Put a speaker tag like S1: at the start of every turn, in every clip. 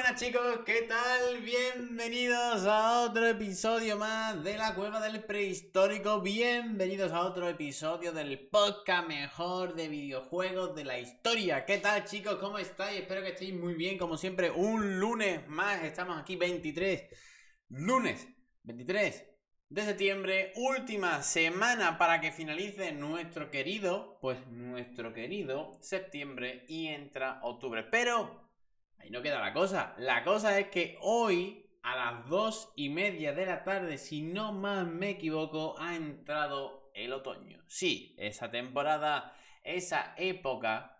S1: buenas chicos, ¿qué tal? Bienvenidos a otro episodio más de la cueva del prehistórico. Bienvenidos a otro episodio del podcast mejor de videojuegos de la historia. ¿Qué tal chicos? ¿Cómo estáis? Espero que estéis muy bien, como siempre. Un lunes más, estamos aquí 23. Lunes 23 de septiembre, última semana para que finalice nuestro querido, pues nuestro querido septiembre y entra octubre. Pero ahí no queda la cosa. La cosa es que hoy, a las dos y media de la tarde, si no más me equivoco, ha entrado el otoño. Sí, esa temporada, esa época,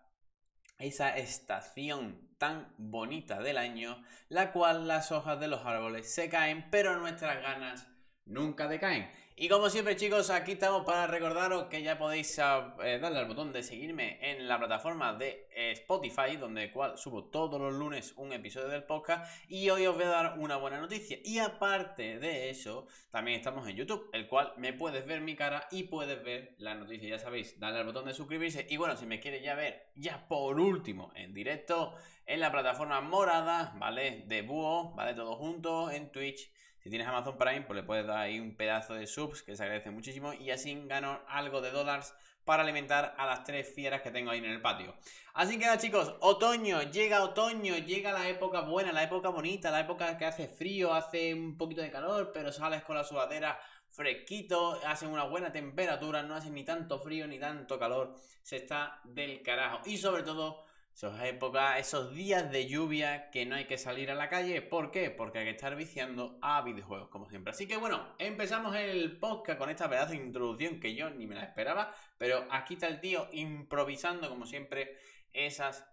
S1: esa estación tan bonita del año, la cual las hojas de los árboles se caen, pero nuestras ganas nunca decaen. Y como siempre chicos, aquí estamos para recordaros que ya podéis ah, eh, darle al botón de seguirme en la plataforma de Spotify, donde cual subo todos los lunes un episodio del podcast y hoy os voy a dar una buena noticia. Y aparte de eso, también estamos en YouTube, el cual me puedes ver mi cara y puedes ver la noticia, ya sabéis, darle al botón de suscribirse. Y bueno, si me quieres ya ver, ya por último, en directo, en la plataforma morada, ¿vale? De Búho, ¿vale? Todo junto en Twitch si tienes Amazon Prime, pues le puedes dar ahí un pedazo de subs que se agradece muchísimo y así gano algo de dólares para alimentar a las tres fieras que tengo ahí en el patio. Así que nada chicos, otoño, llega otoño, llega la época buena, la época bonita, la época que hace frío, hace un poquito de calor, pero sales con la sudadera fresquito, hace una buena temperatura, no hace ni tanto frío ni tanto calor, se está del carajo. Y sobre todo esas épocas, esos días de lluvia que no hay que salir a la calle. ¿Por qué? Porque hay que estar viciando a videojuegos, como siempre. Así que bueno, empezamos el podcast con esta pedazo de introducción que yo ni me la esperaba. Pero aquí está el tío improvisando, como siempre, esas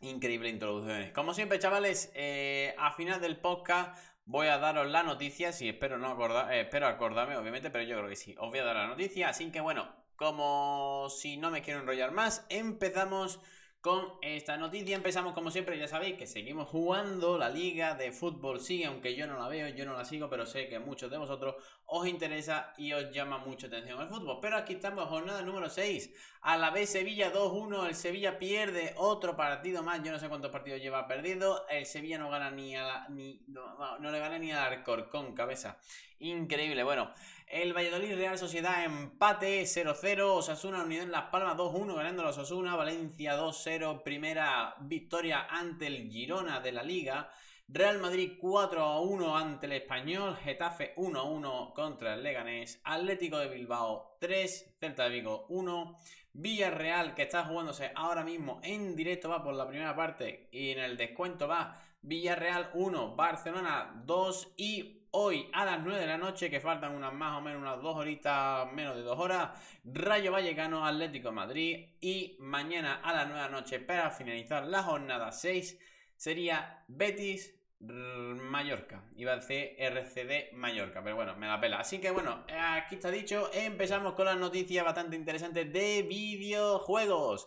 S1: increíbles introducciones. Como siempre, chavales, eh, a final del podcast voy a daros la noticia. Si espero no acordar, eh, espero acordarme, obviamente, pero yo creo que sí. Os voy a dar la noticia. Así que bueno, como si no me quiero enrollar más, empezamos con esta noticia. Empezamos como siempre, ya sabéis que seguimos jugando, la liga de fútbol sigue, aunque yo no la veo, yo no la sigo, pero sé que muchos de vosotros os interesa y os llama mucho atención el fútbol. Pero aquí estamos, jornada número 6. A la vez Sevilla 2-1, el Sevilla pierde otro partido más, yo no sé cuántos partidos lleva perdido, el Sevilla no gana ni a la, ni, no, no le gana ni al Alcorcón, cabeza. Increíble, bueno. El Valladolid Real Sociedad empate 0-0. Osasuna Unidad en Las Palmas 2-1 ganando a Osasuna. Valencia 2-0. Primera victoria ante el Girona de la Liga. Real Madrid 4-1 ante el Español. Getafe 1-1 contra el Leganés. Atlético de Bilbao 3. Celta de Vigo 1. Villarreal que está jugándose ahora mismo en directo va por la primera parte y en el descuento va Villarreal 1, Barcelona 2 y hoy a las 9 de la noche, que faltan unas más o menos unas 2 horitas, menos de 2 horas, Rayo Vallecano, Atlético Madrid. Y mañana a las 9 de la noche, para finalizar la jornada 6, sería Betis. Mallorca, iba a decir RCD Mallorca, pero bueno, me la pela. Así que bueno, aquí está dicho. Empezamos con las noticias bastante interesantes de videojuegos.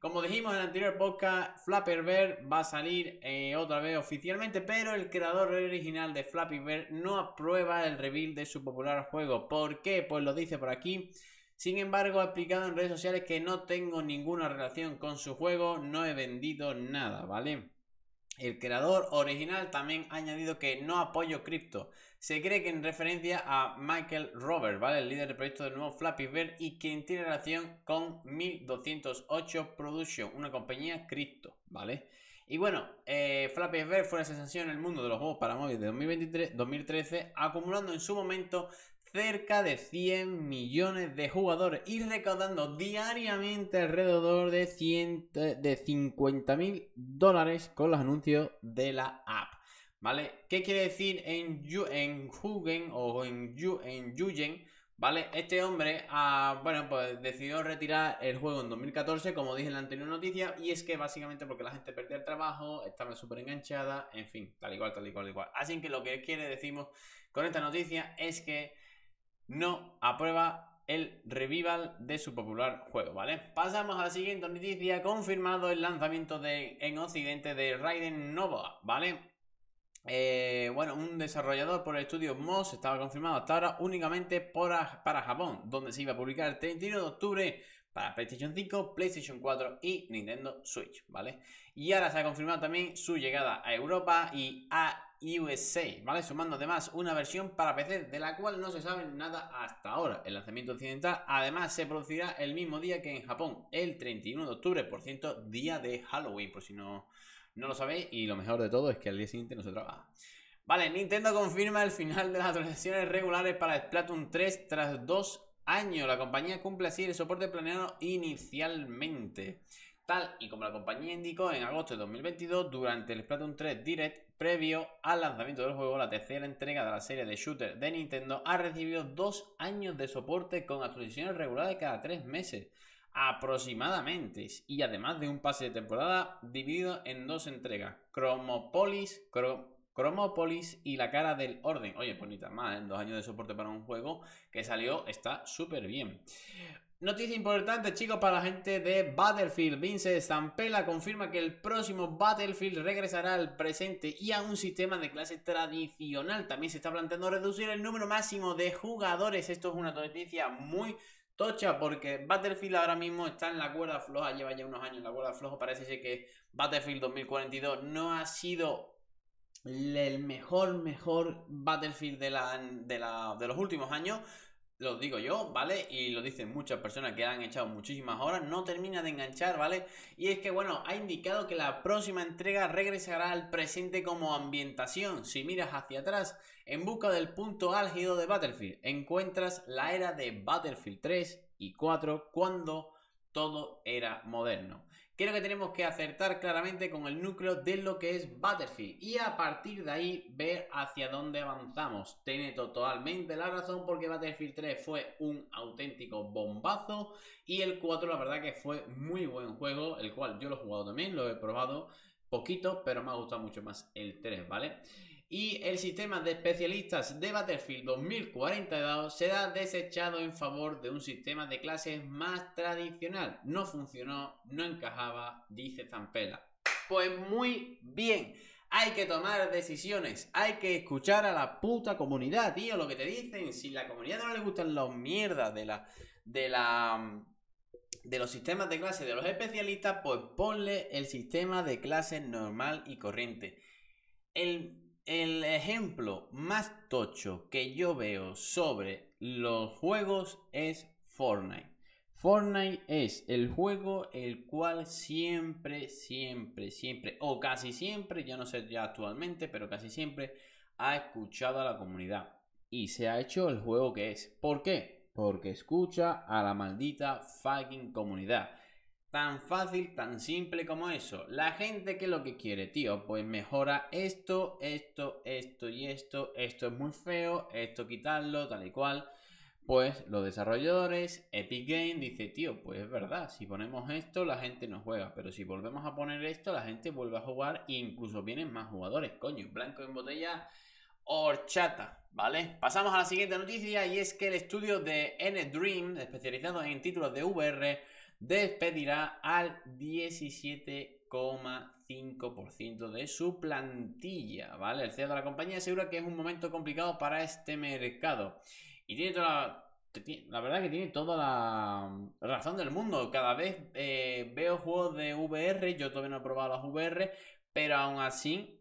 S1: Como dijimos en el anterior podcast, Flappy Bird va a salir eh, otra vez oficialmente, pero el creador original de Flappy Bird no aprueba el reveal de su popular juego. ¿Por qué? Pues lo dice por aquí. Sin embargo, ha explicado en redes sociales que no tengo ninguna relación con su juego, no he vendido nada, ¿vale? El creador original también ha añadido que no apoyo cripto. Se cree que en referencia a Michael Robert, ¿vale? El líder del proyecto del nuevo Flappy Bird y quien tiene relación con 1208 Production, una compañía cripto, ¿vale? Y bueno, eh, Flappy Bird fue una sensación en el mundo de los juegos para móviles de 2023, 2013, acumulando en su momento cerca de 100 millones de jugadores y recaudando diariamente alrededor de, 100, de 50 mil dólares con los anuncios de la app. ¿Vale? ¿Qué quiere decir en, en Hugen o en, en? ¿Vale? Este hombre, bueno, pues decidió retirar el juego en 2014, como dije en la anterior noticia, y es que básicamente porque la gente perdía el trabajo, estaba súper enganchada, en fin, tal igual, tal igual, tal igual. Así que lo que quiere decimos con esta noticia es que no aprueba el revival de su popular juego, ¿vale? Pasamos a la siguiente noticia, confirmado el lanzamiento de, en Occidente de Raiden Nova, ¿vale? Eh, bueno, un desarrollador por el estudio Moss estaba confirmado hasta ahora únicamente para Japón, donde se iba a publicar el 31 de octubre para PlayStation 5, PlayStation 4 y Nintendo Switch, ¿vale? Y ahora se ha confirmado también su llegada a Europa y a USA, ¿vale? Sumando además una versión para PC de la cual no se sabe nada hasta ahora. El lanzamiento occidental además se producirá el mismo día que en Japón, el 31 de octubre, por cierto, día de Halloween, por si no, no lo sabéis. Y lo mejor de todo es que al día siguiente no se trabaja. Vale, Nintendo confirma el final de las actualizaciones regulares para Splatoon 3 tras dos años. La compañía cumple así el soporte planeado inicialmente. Tal y como la compañía indicó en agosto de 2022 durante el Splatoon 3 Direct previo al lanzamiento del juego, la tercera entrega de la serie de shooter de Nintendo ha recibido dos años de soporte con actualizaciones regulares cada tres meses aproximadamente y además de un pase de temporada dividido en dos entregas Chromopolis Chromopolis y la cara del orden oye pues ni tan mal, ¿eh? dos años de soporte para un juego que salió está súper bien Noticia importante, chicos, para la gente de Battlefield. Vince Zampella confirma que el próximo Battlefield regresará al presente y a un sistema de clase tradicional. También se está planteando reducir el número máximo de jugadores. Esto es una noticia muy tocha porque Battlefield ahora mismo está en la cuerda floja, lleva ya unos años en la cuerda floja. Parece ser que Battlefield 2042 no ha sido el mejor, mejor Battlefield de, la, de, la, de los últimos años lo digo yo, ¿vale? Y lo dicen muchas personas que han echado muchísimas horas, no termina de enganchar, ¿vale? Y es que, bueno, ha indicado que la próxima entrega regresará al presente como ambientación. Si miras hacia atrás, en busca del punto álgido de Battlefield, encuentras la era de Battlefield 3 y 4 cuando todo era moderno. Creo que tenemos que acertar claramente con el núcleo de lo que es Battlefield y a partir de ahí ver hacia dónde avanzamos. Tiene totalmente la razón porque Battlefield 3 fue un auténtico bombazo y el 4 la verdad que fue muy buen juego, el cual yo lo he jugado también, lo he probado poquito, pero me ha gustado mucho más el 3, ¿vale? Y el sistema de especialistas de Battlefield 2042 será desechado en favor de un sistema de clases más tradicional. No funcionó, no encajaba, dice Zampella. Pues muy bien. Hay que tomar decisiones, hay que escuchar a la puta comunidad, tío, lo que te dicen. Si la comunidad no le gustan las mierdas de la. de la. de los sistemas de clase de los especialistas, pues ponle el sistema de clase normal y corriente. El el ejemplo más tocho que yo veo sobre los juegos es Fortnite. Fortnite es el juego el cual siempre, siempre, siempre, o casi siempre, yo no sé ya actualmente, pero casi siempre ha escuchado a la comunidad. Y se ha hecho el juego que es. ¿Por qué? Porque escucha a la maldita fucking comunidad. Tan fácil, tan simple como eso. La gente que lo que quiere, tío, pues mejora esto, esto, esto y esto. Esto es muy feo, esto quitarlo, tal y cual. Pues los desarrolladores, Epic Game, dice, tío, pues es verdad, si ponemos esto la gente no juega, pero si volvemos a poner esto la gente vuelve a jugar e incluso vienen más jugadores, coño, blanco en botella, horchata, ¿vale? Pasamos a la siguiente noticia y es que el estudio de N-Dream, especializado en títulos de VR, despedirá al 17,5% de su plantilla, ¿vale? El CEO de la compañía asegura que es un momento complicado para este mercado. Y tiene toda la... La verdad que tiene toda la razón del mundo. Cada vez eh, veo juegos de VR, yo todavía no he probado las VR, pero aún así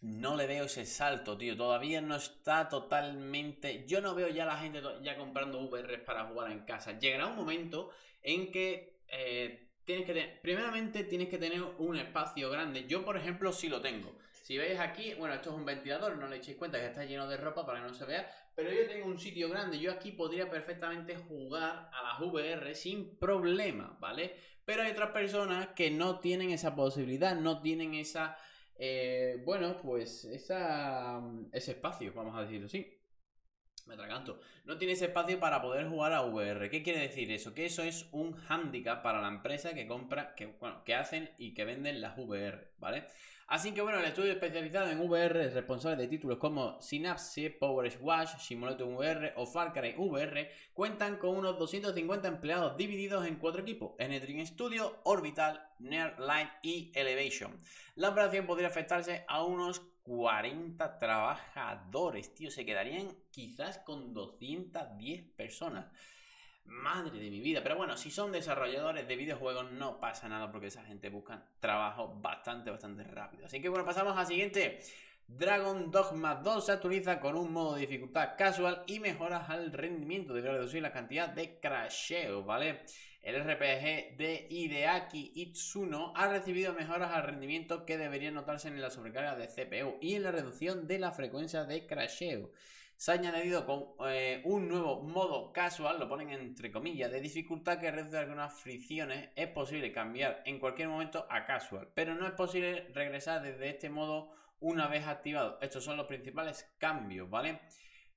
S1: no le veo ese salto, tío. Todavía no está totalmente. Yo no veo ya la gente ya comprando VR para jugar en casa. Llegará un momento en que eh, tienes que tener, primeramente tienes que tener un espacio grande. Yo, por ejemplo, sí lo tengo. Si veis aquí, bueno, esto es un ventilador, no le echéis cuenta que está lleno de ropa para que no se vea, pero yo tengo un sitio grande, yo aquí podría perfectamente jugar a las VR sin problema, ¿vale? Pero hay otras personas que no tienen esa posibilidad, no tienen esa, eh, bueno, pues esa, ese espacio, vamos a decirlo así me atraganto. No tienes espacio para poder jugar a VR. ¿Qué quiere decir eso? Que eso es un handicap para la empresa que compra, que, que hacen y que venden las VR, ¿vale? Así que bueno, el estudio especializado en VR es responsable de títulos como Synapse, Power Wash, Simulator VR o Far Cry VR cuentan con unos 250 empleados divididos en cuatro equipos, Enedring Studio, Orbital, Nerd Light y Elevation. La operación podría afectarse a unos 40 trabajadores, tío, se quedarían quizás con 210 personas. Madre de mi vida. Pero bueno, si son desarrolladores de videojuegos no pasa nada porque esa gente busca trabajo bastante, bastante rápido. Así que bueno, pasamos al siguiente. Dragon Dogma 2 se actualiza con un modo de dificultad casual y mejoras al rendimiento. Debe reducir la cantidad de crasheo, ¿vale? El RPG de Hideaki Itsuno ha recibido mejoras al rendimiento que deberían notarse en la sobrecarga de CPU y en la reducción de la frecuencia de crasheo. Se ha añadido con eh, un nuevo modo casual, lo ponen entre comillas, de dificultad que reduce algunas fricciones. Es posible cambiar en cualquier momento a casual, pero no es posible regresar desde este modo una vez activado. Estos son los principales cambios, ¿vale?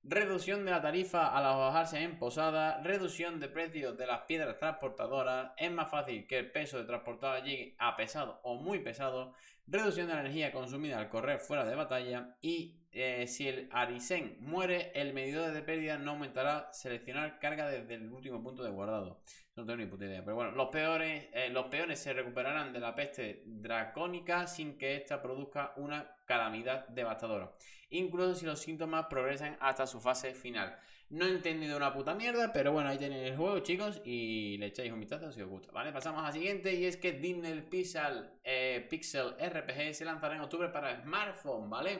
S1: Reducción de la tarifa al alojarse en posada, reducción de precios de las piedras transportadoras, es más fácil que el peso de transportada llegue a pesado o muy pesado, reducción de la energía consumida al correr fuera de batalla y eh, si el Arisen muere, el medidor de pérdida no aumentará. Seleccionar carga desde el último punto de guardado. No tengo ni puta idea. Pero bueno, los peores, eh, los peones se recuperarán de la peste dracónica sin que ésta produzca una calamidad devastadora. Incluso si los síntomas progresan hasta su fase final. No he entendido una puta mierda, pero bueno, ahí tenéis el juego, chicos, y le echáis un vistazo si os gusta, ¿vale? Pasamos al siguiente, y es que Disney Pixel, eh, Pixel RPG se lanzará en octubre para smartphone, ¿vale?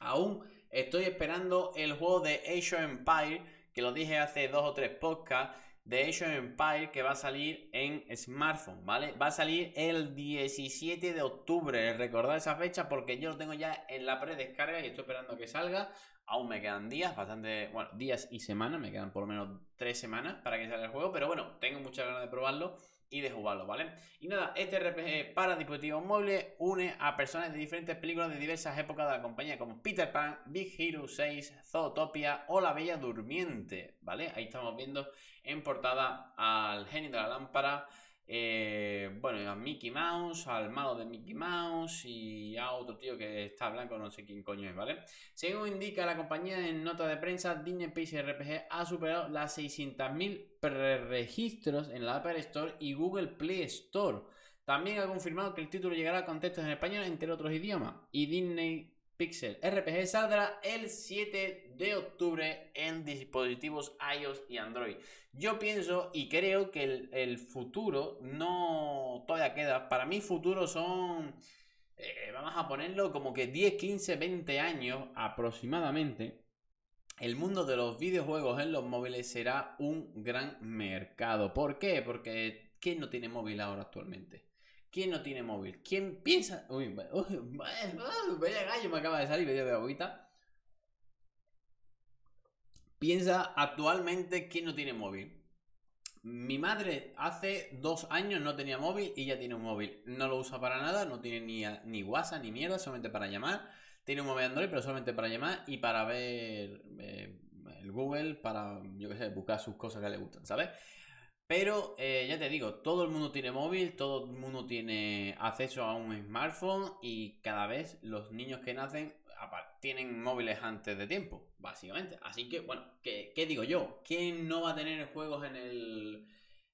S1: Aún estoy esperando el juego de of Empire, que lo dije hace dos o tres podcasts, de Age Empire que va a salir en smartphone, ¿vale? Va a salir el 17 de octubre, recordad esa fecha porque yo lo tengo ya en la predescarga y estoy esperando que salga. Aún me quedan días, bastante, bueno, días y semanas, me quedan por lo menos tres semanas para que salga el juego, pero bueno, tengo muchas ganas de probarlo y de jugarlo, ¿vale? Y nada, este RPG para dispositivos móviles une a personas de diferentes películas de diversas épocas de la compañía, como Peter Pan, Big Hero 6, Zootopia o La Bella Durmiente, ¿vale? Ahí estamos viendo en portada al genio de la lámpara, eh, bueno, a Mickey Mouse, al malo de Mickey Mouse y a otro tío que está blanco, no sé quién coño es, ¿vale? Según indica la compañía en nota de prensa, Disney Pixel RPG ha superado las 600.000 preregistros en la Apple Store y Google Play Store. También ha confirmado que el título llegará con textos en español entre otros idiomas. Y Disney Pixel RPG saldrá el 7 de octubre en dispositivos iOS y Android. Yo pienso y creo que el, futuro no todavía queda. Para mí futuro son, eh, vamos a ponerlo como que 10, 15, 20 años aproximadamente. El mundo de los videojuegos en los móviles será un gran mercado. ¿Por qué? Porque ¿quién no tiene móvil ahora actualmente? ¿Quién no tiene móvil? ¿Quién piensa? Uy, vaya gallo me acaba de salir medio de agüita. Piensa actualmente quién no tiene móvil. Mi madre hace dos años no tenía móvil y ya tiene un móvil. No lo usa para nada, no tiene ni, ni WhatsApp ni mierda, solamente para llamar. Tiene un móvil Android, pero solamente para llamar y para ver eh, el Google, para, yo qué sé, buscar sus cosas que le gustan, ¿sabes? Pero eh, ya te digo, todo el mundo tiene móvil, todo el mundo tiene acceso a un smartphone y cada vez los niños que nacen tienen móviles antes de tiempo, básicamente. Así que, bueno, ¿qué, digo yo? ¿Quién no va a tener juegos en el,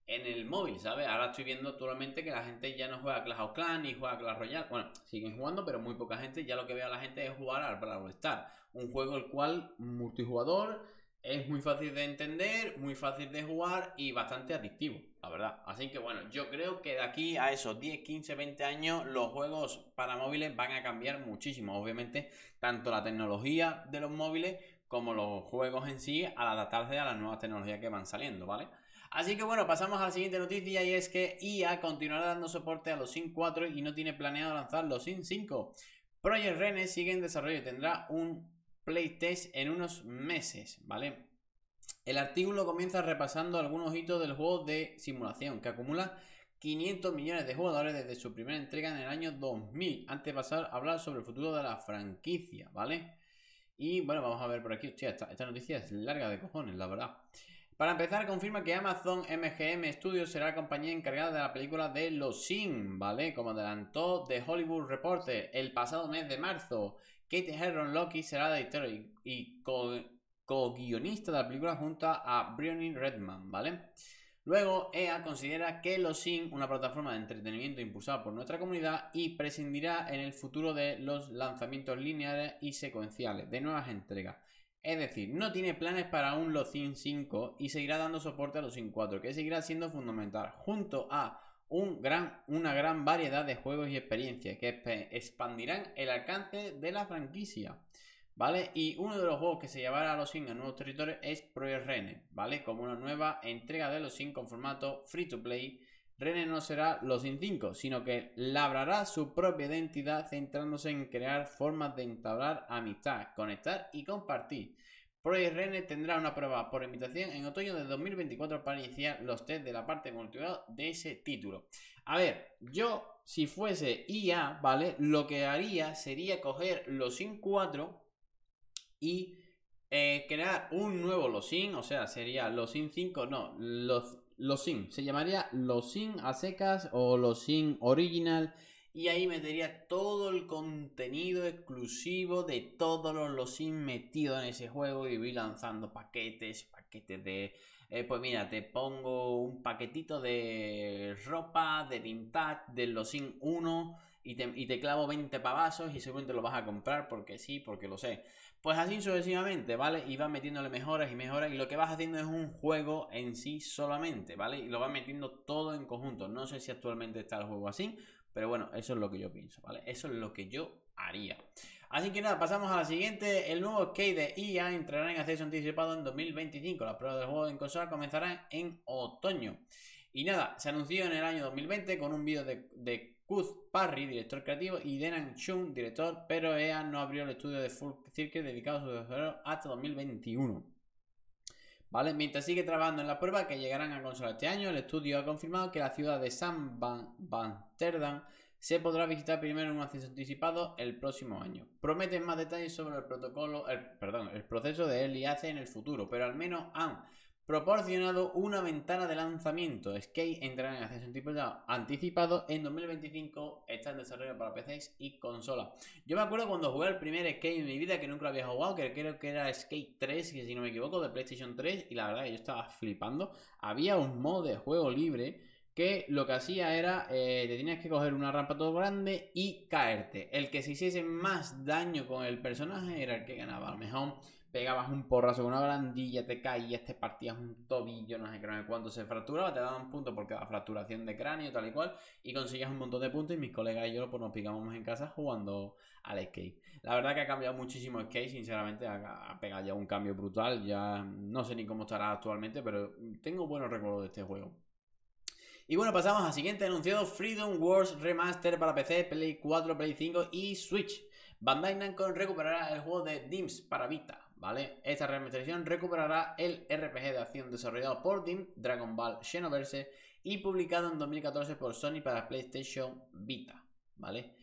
S1: en el móvil, ¿sabes? Ahora estoy viendo actualmente que la gente ya no juega Clash of Clans ni juega Clash Royale. Bueno, siguen jugando, pero muy poca gente. Ya lo que ve a la gente es jugar al Brawl Stars. Un juego el cual multijugador es muy fácil de entender, muy fácil de jugar y bastante adictivo, la verdad. Así que bueno, yo creo que de aquí a esos 10, 15, 20 años los juegos para móviles van a cambiar muchísimo. Obviamente, tanto la tecnología de los móviles como los juegos en sí al adaptarse a las nuevas tecnologías que van saliendo, ¿vale? Así que bueno, pasamos a la siguiente noticia y es que IA continuará dando soporte a los SIM 4 y no tiene planeado lanzar los SIM 5. Project Rene sigue en desarrollo y tendrá un playtest en unos meses, ¿vale? El artículo comienza repasando algunos hitos del juego de simulación que acumula 500 millones de jugadores desde su primera entrega en el año 2000, antes de pasar a hablar sobre el futuro de la franquicia, ¿vale? Y bueno, vamos a ver por aquí, hostia, esta, esta noticia es larga de cojones, la verdad. Para empezar, confirma que Amazon MGM Studios será la compañía encargada de la película de Los Sims, ¿vale? Como adelantó The Hollywood Reporter el pasado mes de marzo. Kate Herron Loki será la editora y, co-guionista de la película junto a Briony Redman, ¿vale? Luego, EA considera que Los Sims, una plataforma de entretenimiento impulsada por nuestra comunidad, y prescindirá en el futuro de los lanzamientos lineales y secuenciales de nuevas entregas. Es decir, no tiene planes para un LOCIN 5 y seguirá dando soporte a LOCIN 4, que seguirá siendo fundamental, junto a un gran, una gran variedad de juegos y experiencias que expandirán el alcance de la franquicia. ¿Vale? Y uno de los juegos que se llevará a los Sims a nuevos territorios es Project Rene, ¿vale? Como una nueva entrega de los Sims con formato free to play. Rene no será los Sims 5, sino que labrará su propia identidad centrándose en crear formas de entablar amistad, conectar y compartir. Project tendrá una prueba por invitación en otoño de 2024 para iniciar los test de la parte multijugador de ese título. A ver, yo si fuese IA, ¿vale? Lo que haría sería coger los Sims 4 y eh, crear un nuevo Losin, o sea, sería Losin 5, no, los, Losin, se llamaría Losin a secas o Losin Original y ahí metería todo el contenido exclusivo de todos los Losin metidos en ese juego y voy lanzando paquetes, paquetes de... Eh, pues mira, te pongo un paquetito de ropa, de vintage, del Losin 1 y te, y te clavo 20 pavazos y seguramente lo vas a comprar porque sí, porque lo sé. Pues así sucesivamente, ¿vale? Y vas metiéndole mejoras y mejoras y lo que vas haciendo es un juego en sí solamente, ¿vale? Y lo vas metiendo todo en conjunto. No sé si actualmente está el juego así, pero bueno, eso es lo que yo pienso, ¿vale? Eso es lo que yo haría. Así que nada, pasamos a la siguiente. El nuevo skate de EA entrará en acceso anticipado en 2025. La prueba del juego en consola comenzará en otoño. Y nada, se anunció en el año 2020 con un vídeo de, de Kuz Parry, director creativo, y Denan Chung, director, pero EA no abrió el estudio de Full Circle dedicado a su desarrollo hasta 2021. ¿Vale? Mientras sigue trabajando en la prueba que llegarán a consola este año, el estudio ha confirmado que la ciudad de San Van Banterdam se podrá visitar primero en un acceso anticipado el próximo año. Prometen más detalles sobre el protocolo, perdón, el proceso de LIAC en el futuro, pero al menos han proporcionado una ventana de lanzamiento. Skate entrará en acceso anticipado en 2025. Está en desarrollo para PCs y consola. Yo me acuerdo cuando jugué el primer Skate en mi vida, que nunca lo había jugado, que creo que era Skate 3, si no me equivoco, de PlayStation 3. Y la verdad que yo estaba flipando. Había un modo de juego libre que lo que hacía era, eh, te tenías que coger una rampa todo grande y caerte. El que se hiciese más daño con el personaje era el que ganaba. A lo mejor pegabas un porrazo con una barandilla, te caías, te partías un tobillo, no sé qué, cuando se fracturaba te daban puntos porque la fracturación de cráneo, tal y cual, y conseguías un montón de puntos y mis colegas y yo pues nos picábamos en casa jugando al skate. La verdad que ha cambiado muchísimo skate, sinceramente ha, pegado ya un cambio brutal, ya no sé ni cómo estará actualmente, pero tengo buenos recuerdos de este juego. Y bueno, pasamos al siguiente anunciado, Freedom Wars Remaster para PC, Play 4, Play 5 y Switch. Bandai Namco recuperará el juego de Dims para Vita. Esta remasterización recuperará el RPG de acción desarrollado por DIM, Dragon Ball Xenoverse, y publicado en 2014 por Sony para PlayStation Vita, ¿vale?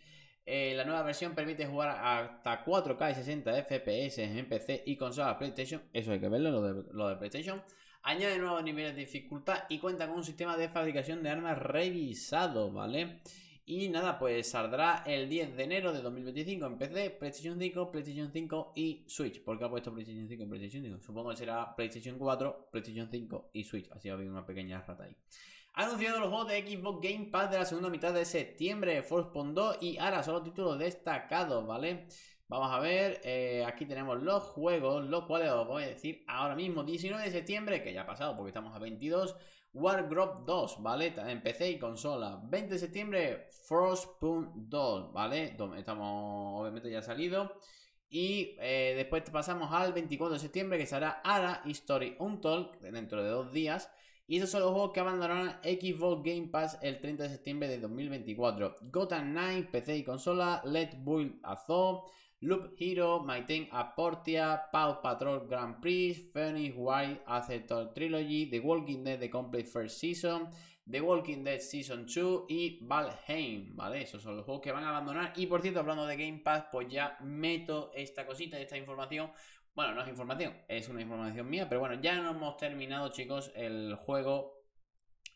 S1: Eh, la nueva versión permite jugar hasta 4K y 60 FPS en PC y consola PlayStation, eso hay que verlo, lo de PlayStation. Añade nuevos niveles de dificultad y cuenta con un sistema de fabricación de armas revisado, ¿vale? Y nada, pues saldrá el 10 de enero de 2025 en PC, PlayStation 5, PlayStation 5 y Switch. ¿Por qué ha puesto PlayStation 5 y PlayStation 5? Supongo que será PlayStation 4, PlayStation 5 y Switch. Así ha habido una pequeña rata ahí. Ha anunciado los juegos de Xbox Game Pass de la segunda mitad de septiembre, Forspawn 2 y ahora solo títulos destacados, ¿vale? Vamos a ver, eh, aquí tenemos los juegos, los cuales os voy a decir ahora mismo, 19 de septiembre, que ya ha pasado porque estamos a 22, Wargrove 2, ¿vale? En PC y consola. 20 de septiembre, Frostpunk 2, ¿vale? Estamos, obviamente ya ha salido. Y eh, después pasamos al 24 de septiembre, que será Ara History Untold, dentro de dos días. Y esos son los juegos que abandonarán Xbox Game Pass el 30 de septiembre de 2024. Gotham Knight, PC y consola, Let Build Azov, Loop Hero, My Aportia, Paw Patrol Grand Prix, Phoenix White Acetor Trilogy, The Walking Dead The Complete First Season, The Walking Dead Season 2 y Valheim, ¿vale? Esos son los juegos que van a abandonar. Y por cierto, hablando de Game Pass, pues ya meto esta cosita, esta información. Bueno, no es información, es una información mía, pero bueno, ya no hemos terminado, chicos, el juego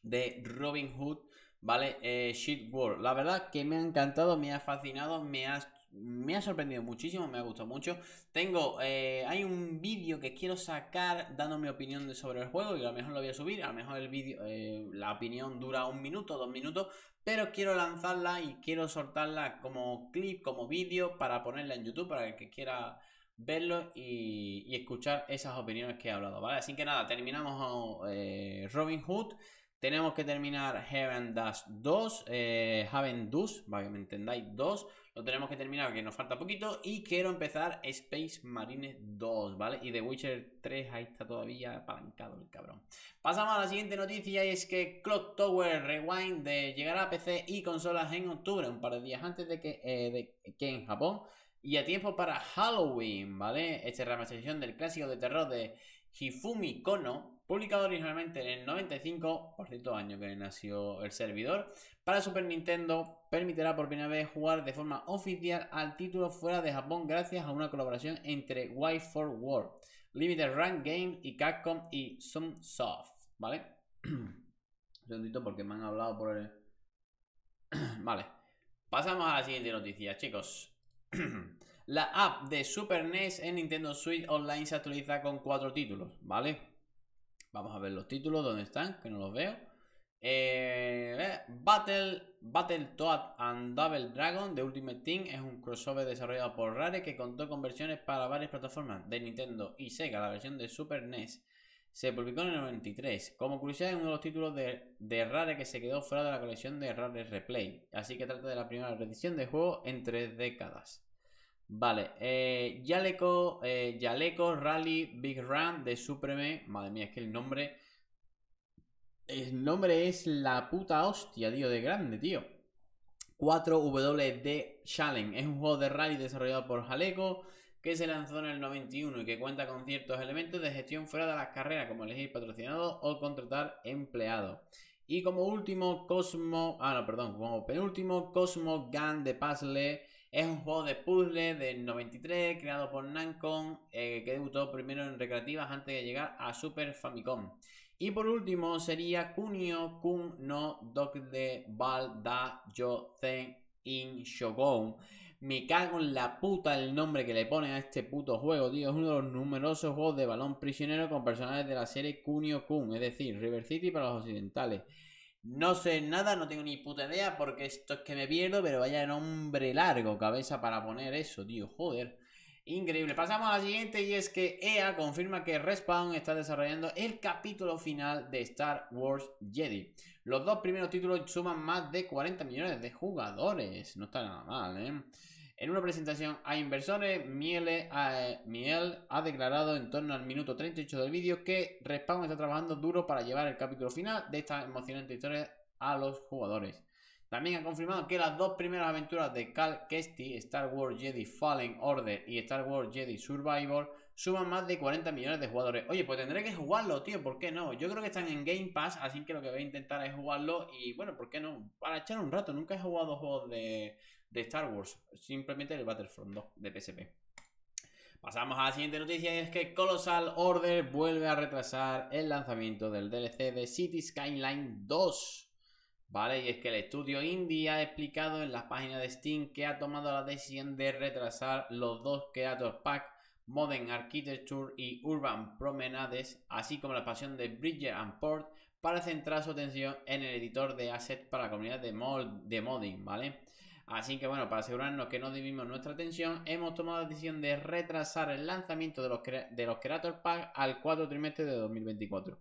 S1: de Robin Hood, ¿vale? Eh, Shit World. La verdad que me ha encantado, me ha fascinado, me ha me ha sorprendido muchísimo, me ha gustado mucho. Tengo, eh, hay un vídeo que quiero sacar dando mi opinión sobre el juego y a lo mejor lo voy a subir. A lo mejor el vídeo, eh, la opinión dura un minuto, dos minutos, pero quiero lanzarla y quiero soltarla como clip, como vídeo para ponerla en YouTube para el que quiera verlo y, escuchar esas opiniones que he hablado, ¿vale? Así que nada, terminamos eh, Robin Hood. Tenemos que terminar Heaven Dash 2, eh, Heaven Dus, para que me entendáis, 2. Lo tenemos que terminar porque nos falta poquito. Y quiero empezar Space Marine 2, ¿vale? Y The Witcher 3 ahí está todavía apalancado el cabrón. Pasamos a la siguiente noticia y es que Clock Tower Rewind de llegará a PC y consolas en octubre, un par de días antes de que, eh, de que en Japón. Y a tiempo para Halloween, ¿vale? Esta remasterización del clásico de terror de Hifumi Kono, publicado originalmente en el 95, por cierto año que nació el servidor, para Super Nintendo, permitirá por primera vez jugar de forma oficial al título fuera de Japón gracias a una colaboración entre White 4 World, Limited Run Games y Capcom y Sunsoft, ¿vale? Un segundito porque me han hablado por el... vale. Pasamos a la siguiente noticia, chicos. La app de Super NES en Nintendo Switch Online se actualiza con cuatro títulos, ¿vale? Vamos a ver los títulos, ¿dónde están? Que no los veo. Eh, eh, Battle, Battletoad and Double Dragon de Ultimate Team es un crossover desarrollado por Rare que contó con versiones para varias plataformas de Nintendo y Sega. La versión de Super NES se publicó en el 93. Como curiosidad, es uno de los títulos de, de, Rare que se quedó fuera de la colección de Rare Replay. Así que trata de la primera reedición de juego en tres décadas. Vale, eh, Yaleco, eh, Yaleco Rally Big Run de Supreme. Madre mía, es que el nombre. El nombre es la puta hostia, tío, de grande, tío. 4WD Challenge. Es un juego de rally desarrollado por Jaleco que se lanzó en el 91 y que cuenta con ciertos elementos de gestión fuera de las carreras, como elegir patrocinado o contratar empleados. Y como último, Cosmo. Ah, no, perdón. Como penúltimo, Cosmo Gun de Puzzle es un juego de puzzle del 93 creado por Namco eh, que debutó primero en recreativas antes de llegar a Super Famicom. Y por último sería Kunio Kun no de Bal Da Yo Zen In Shogun. Me cago en la puta el nombre que le ponen a este puto juego, tío. Es uno de los numerosos juegos de balón prisionero con personajes de la serie Kunio Kun, es decir, River City para los occidentales. No sé nada, no tengo ni puta idea porque esto es que me pierdo, pero vaya nombre largo, cabeza para poner eso, tío, joder. Increíble. Pasamos a la siguiente y es que EA confirma que Respawn está desarrollando el capítulo final de Star Wars Jedi. Los dos primeros títulos suman más de 40 millones de jugadores. No está nada mal, ¿eh? En una presentación a inversores, Miele, Miel ha declarado en torno al minuto 38 del vídeo que Respawn está trabajando duro para llevar el capítulo final de esta emocionante historia a los jugadores. También ha confirmado que las dos primeras aventuras de Cal Kestis, Star Wars Jedi Fallen Order y Star Wars Jedi Survivor, suman más de 40 millones de jugadores. Oye, pues tendré que jugarlo, tío, ¿por qué no? Yo creo que están en Game Pass, así que lo que voy a intentar es jugarlo y bueno, ¿por qué no? Para echar un rato, nunca he jugado juegos de de Star Wars, simplemente el Battlefront 2 de PSP. Pasamos a la siguiente noticia y es que Colossal Order vuelve a retrasar el lanzamiento del DLC de City Skyline 2. ¿Vale? Y es que el estudio indie ha explicado en las páginas de Steam que ha tomado la decisión de retrasar los dos Creator Pack Modern Architecture y Urban Promenades, así como la expansión de Bridger and Port, para centrar su atención en el editor de assets para la comunidad de, de modding, ¿vale? Así que bueno, para asegurarnos que no dividimos nuestra atención, hemos tomado la decisión de retrasar el lanzamiento de los, de los Creator Pack al cuarto trimestre de 2024.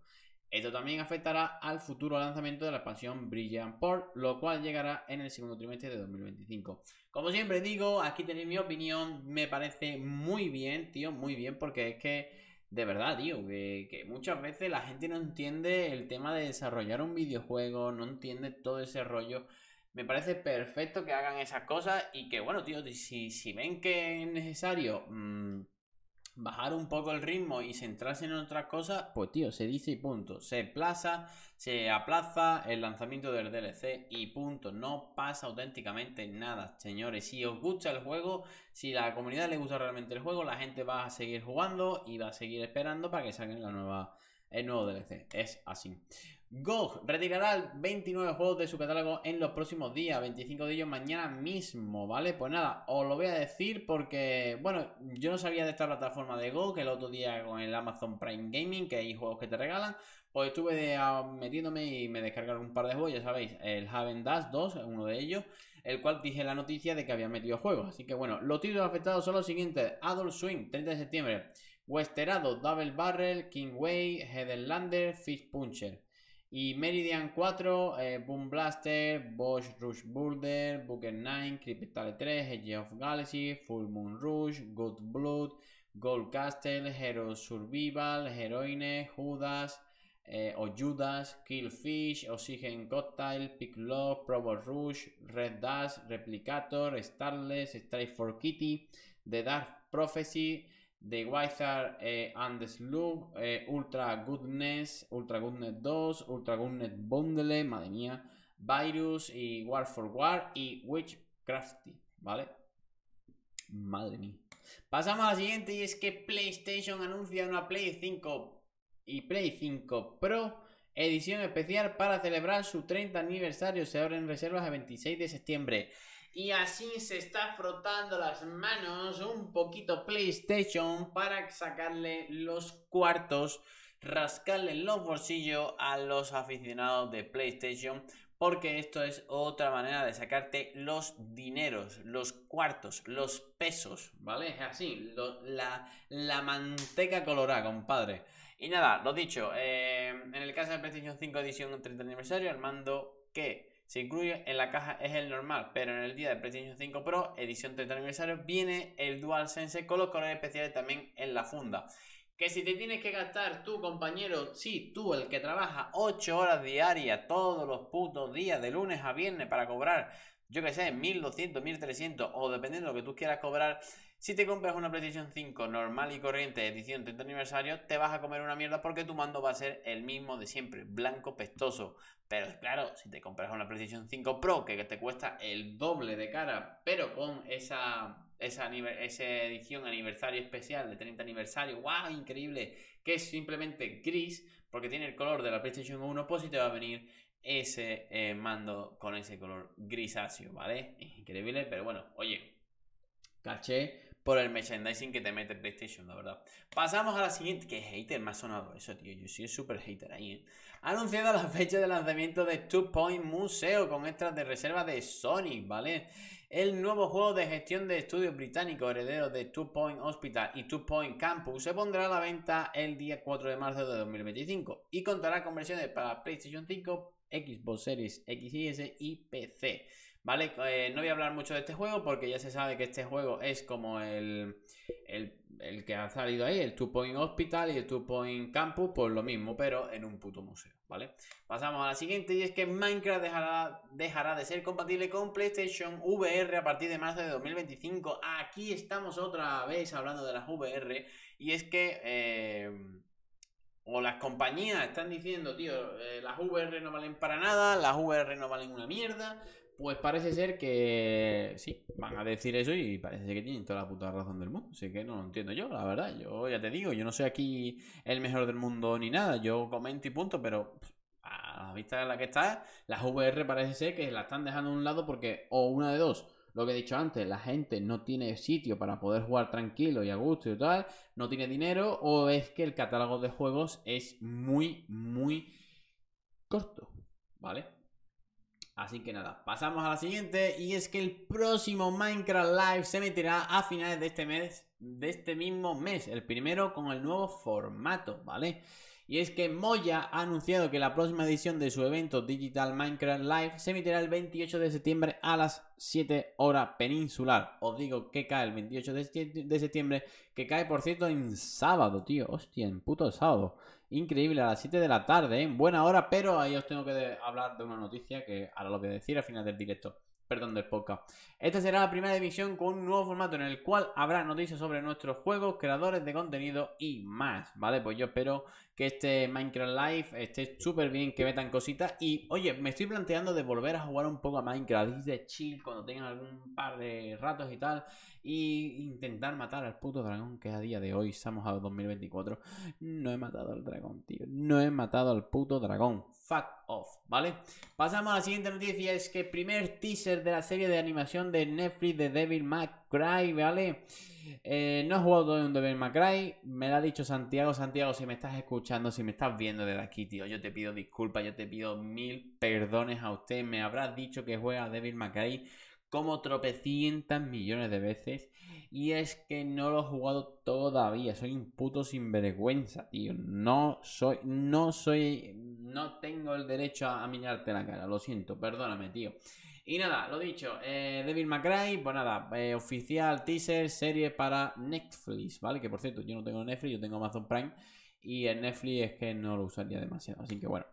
S1: Esto también afectará al futuro lanzamiento de la expansión Brilliant Port, lo cual llegará en el segundo trimestre de 2025. Como siempre digo, aquí tenéis mi opinión, me parece muy bien, tío, muy bien, porque es que, de verdad, tío, que, que muchas veces la gente no entiende el tema de desarrollar un videojuego, no entiende todo ese rollo me parece perfecto que hagan esas cosas y que, bueno, tío, si, si ven que es necesario mm, bajar un poco el ritmo y centrarse en otras cosas, pues, tío, se dice y punto. Se plaza, se aplaza el lanzamiento del DLC y punto. No pasa auténticamente nada, señores. Si os gusta el juego, si la comunidad le gusta realmente el juego, la gente va a seguir jugando y va a seguir esperando para que salgan la nueva el nuevo DLC. Es así. GOG retirará 29 juegos de su catálogo en los próximos días, 25 de ellos mañana mismo, ¿vale? Pues nada, os lo voy a decir porque, bueno, yo no sabía de esta plataforma de GOG el otro día con el Amazon Prime Gaming, que hay juegos que te regalan, pues estuve metiéndome y me descargaron un par de juegos, ya sabéis, el Haven Dash 2, uno de ellos, el cual dije la noticia de que había metido juegos. Así que bueno, los títulos afectados son los siguientes, Adult Swing, 30 de septiembre, Westerado, Double Barrel, King Way, Headlander, Fish Puncher. Y Meridian 4, eh, Boom Blaster, Bosch Rush Boulder, Booker 9, Crystal 3, Edge of Galaxy, Full Moon Rush, Good Blood, Gold Castle, Hero Survival, Heroine, Judas, eh, o Killfish, Oxygen Cocktail, Pick Love, Probo Rush, Red Dash, Replicator, Starless, Strike for Kitty, The Dark Prophecy, The Wizard eh, and the Slug, eh, Ultra Goodness, Ultra Goodness 2, Ultra Goodness Bundle, madre mía, Virus y War for War y Witchcrafty, ¿vale? Madre mía. Pasamos a la siguiente y es que PlayStation anuncia una Play 5 y Play 5 Pro edición especial para celebrar su 30 aniversario. Se abren reservas el 26 de septiembre. Y así se está frotando las manos un poquito PlayStation para sacarle los cuartos, rascarle los bolsillos a los aficionados de PlayStation. Porque esto es otra manera de sacarte los dineros, los cuartos, los pesos, ¿vale? Es así, la, la manteca colorada, compadre. Y nada, lo dicho, eh, en el caso de PlayStation 5 edición 30 aniversario, el mando se incluye en la caja es el normal, pero en el día de PlayStation 5 Pro, edición 30 aniversario, viene el DualSense con los colores especiales también en la funda. Que si te tienes que gastar tu compañero, sí, tú el que trabaja 8 horas diarias todos los putos días, de lunes a viernes, para cobrar, yo que sé, 1200, 1300 o dependiendo de lo que tú quieras cobrar, si te compras una PlayStation 5 normal y corriente edición 30 aniversario, te vas a comer una mierda porque tu mando va a ser el mismo de siempre, blanco pestoso. Pero claro, si te compras una PlayStation 5 Pro que te cuesta el doble de cara, pero con esa, esa, edición aniversario especial de 30 aniversario, ¡wow! Increíble, que es simplemente gris, porque tiene el color de la PlayStation 1, pues si te va a venir ese eh, mando con ese color grisáceo, ¿vale? Increíble, pero bueno, oye, caché por el merchandising que te mete PlayStation, la verdad. Pasamos a la siguiente. Que hater me ha sonado eso, tío. Yo soy súper hater ahí, ¿eh? Ha anunciado la fecha de lanzamiento de Two Point Museo con extras de reserva de Sonic, ¿vale? El nuevo juego de gestión de estudios británicos herederos de Two Point Hospital y Two Point Campus se pondrá a la venta el día 4 de marzo de 2025 y contará con versiones para PlayStation 5, Xbox Series X S y PC. ¿Vale? Eh, no voy a hablar mucho de este juego porque ya se sabe que este juego es como el, el, que ha salido ahí, el Two Point Hospital y el Two Point Campus, pues lo mismo, pero en un puto museo, ¿vale? Pasamos a la siguiente y es que Minecraft dejará, dejará de ser compatible con PlayStation VR a partir de marzo de 2025. Aquí estamos otra vez hablando de las VR y es que... Eh, o las compañías están diciendo, tío, eh, las VR no valen para nada, las VR no valen una mierda, pues parece ser que sí, van a decir eso y parece que tienen toda la puta razón del mundo. Así que no lo entiendo yo, la verdad. Yo ya te digo, yo no soy aquí el mejor del mundo ni nada. Yo comento y punto, pero a la vista de la que está, las VR parece ser que la están dejando a un lado porque, o una de dos, lo que he dicho antes, la gente no tiene sitio para poder jugar tranquilo y a gusto y tal, no tiene dinero, o es que el catálogo de juegos es muy, muy corto, ¿vale? Así que nada, pasamos a la siguiente y es que el próximo Minecraft Live se emitirá a finales de este mes, de este mismo mes, el primero con el nuevo formato, ¿vale? Y es que Moya ha anunciado que la próxima edición de su evento Digital Minecraft Live se emitirá el 28 de septiembre a las 7 horas peninsular. Os digo que cae el 28 de septiembre, que cae por cierto en sábado, tío. Hostia, en puto sábado. Increíble, a las 7 de la tarde, ¿eh? Buena hora, pero ahí os tengo que hablar de una noticia que ahora lo voy a decir al final del directo. Perdón, del podcast. Esta será la primera emisión con un nuevo formato en el cual habrá noticias sobre nuestros juegos, creadores de contenido y más, ¿vale? Pues yo espero que este Minecraft Live esté súper bien, que metan cositas. Y oye, me estoy planteando de volver a jugar un poco a Minecraft de chill cuando tengan algún par de ratos y tal. Y intentar matar al puto dragón que a día de hoy estamos a 2024. No he matado al dragón, tío. No he matado al puto dragón fuck off, ¿vale? Pasamos a la siguiente noticia, es que primer teaser de la serie de animación de Netflix de Devil May Cry, ¿vale? Eh, no he jugado todo en Devil May Cry, me lo ha dicho Santiago, Santiago, si me estás escuchando, si me estás viendo desde aquí, tío, yo te pido disculpas, yo te pido mil perdones a usted, me habrás dicho que juega Devil May Cry como tropecientas millones de veces. Y es que no lo he jugado todavía. Soy un puto sinvergüenza, tío. No soy, no soy, no tengo el derecho a, mirarte la cara. Lo siento, perdóname, tío. Y nada, lo dicho, eh, Devil May pues nada, eh, oficial teaser, serie para Netflix, ¿vale? Que por cierto, yo no tengo Netflix, yo tengo Amazon Prime. Y en Netflix es que no lo usaría demasiado. Así que bueno,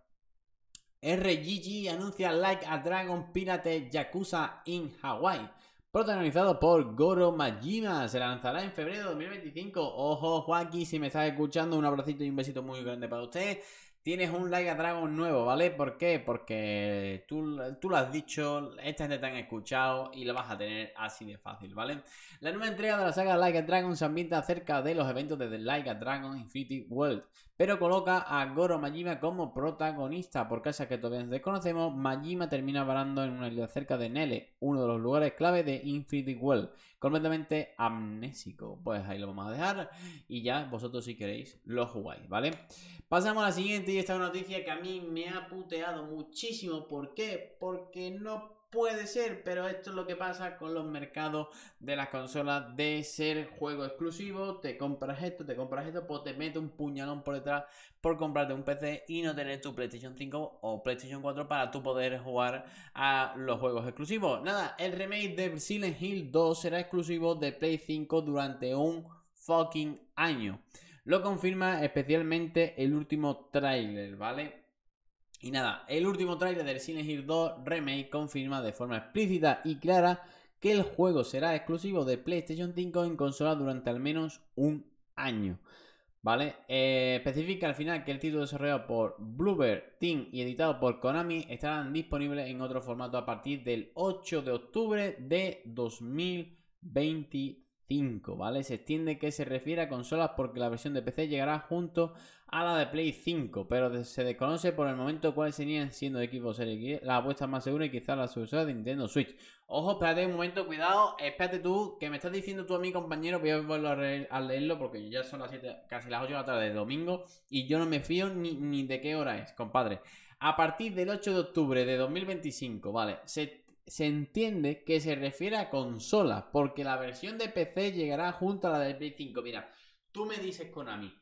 S1: RGG anuncia Like a Dragon Pirate Yakuza in Hawaii. Protagonizado por Goro Majima. Se lanzará en febrero de 2025. Ojo, Joaquín, si me estás escuchando, un abracito y un besito muy grande para usted tienes un Like a Dragon nuevo, ¿vale? ¿Por qué? Porque tú, tú lo has dicho, esta gente te han escuchado y lo vas a tener así de fácil, ¿vale? La nueva entrega de la saga Like a Dragon se ambienta acerca de los eventos de The Like Dragon Infinity World, pero coloca a Goro Majima como protagonista. Por causa que todavía desconocemos, Majima termina varando en una isla cerca de Nele, uno de los lugares clave de Infinity World, completamente amnésico. Pues ahí lo vamos a dejar y ya vosotros si queréis lo jugáis, ¿vale? Pasamos a la siguiente y esta es una noticia que a mí me ha puteado muchísimo. ¿Por qué? Porque no puede ser, pero esto es lo que pasa con los mercados de las consolas de ser juego exclusivo, te compras esto, te compras esto, pues te mete un puñalón por detrás por comprarte un PC y no tener tu PlayStation 5 o PlayStation 4 para tú poder jugar a los juegos exclusivos. Nada, el remake de Silent Hill 2 será exclusivo de Play 5 durante un fucking año. Lo confirma especialmente el último tráiler, ¿vale? Y nada, el último tráiler del Silent Hill 2 Remake confirma de forma explícita y clara que el juego será exclusivo de PlayStation 5 en consola durante al menos un año. ¿Vale? Eh, especifica al final que el título desarrollado por Bluebird Team y editado por Konami estarán disponibles en otro formato a partir del 8 de octubre de 2020 ¿vale? Se extiende que se refiere a consolas porque la versión de PC llegará junto a la de Play 5, pero se desconoce por el momento cuáles serían siendo equipo Series X la apuesta más segura y quizás la sucesora de Nintendo Switch. Ojo, espérate un momento, cuidado, espérate tú, que me estás diciendo tú a mi compañero, voy a volver a, leerlo porque ya son las 7, casi las 8 de la tarde de domingo y yo no me fío ni, ni de qué hora es, compadre. A partir del 8 de octubre de 2025, ¿vale? Se se entiende que se refiere a consola, porque la versión de PC llegará junto a la de Play 5. Mira, tú me dices, Konami,